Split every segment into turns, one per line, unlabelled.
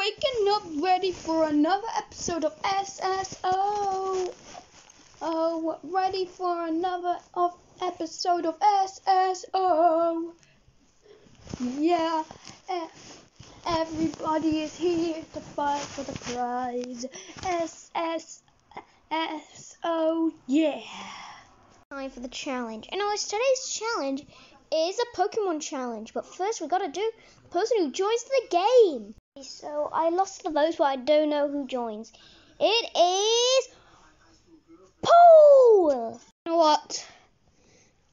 waking up ready for another episode of SSO. Oh, ready for another of episode of SSO. Yeah, everybody is here to fight for the prize. SSO, yeah.
time for the challenge. And anyways, today's challenge is a Pokemon challenge. But first, we gotta do the person who joins the game. So I lost the vote, but I don't know who joins. It is Paul. You know what?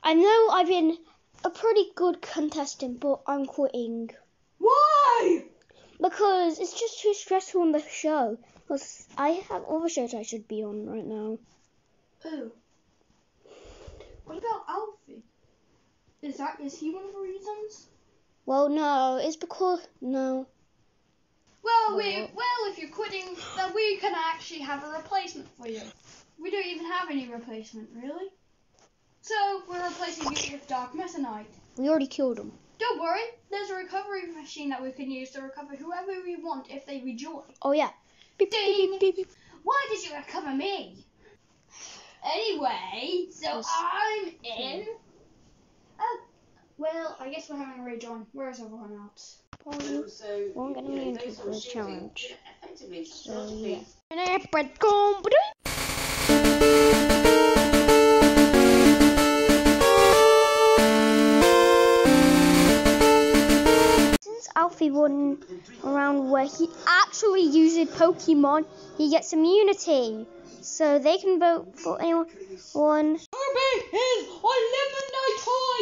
I know I've been a pretty good contestant, but I'm quitting
Why?
because it's just too stressful on the show. Plus, I have other shows I should be on right now.
Oh. What about Alfie? Is that is he one of the reasons?
Well, no, it's because no.
Well, we
Well-
if you're quitting, then we can actually have a replacement for you. We don't even have any replacement, really. So we're replacing you with Dark Mesa
We already killed him.
Don't worry, there's a recovery machine that we can use to recover whoever we want if they rejoin.
Oh yeah. Beep, beep, beep, beep.
Why did you recover me? Anyway, so
Yes.
I'm in. Oh, well, I guess we're having a rejoin. Where's everyone else?
Paul,
So,
Well, I'm gonna
you know,
be into
those
this challenge. So, yeah. Since Alfie won around where he actually uses Pokemon, he gets immunity. So they can vote for anyone. One.
Kirby is eliminated!
No.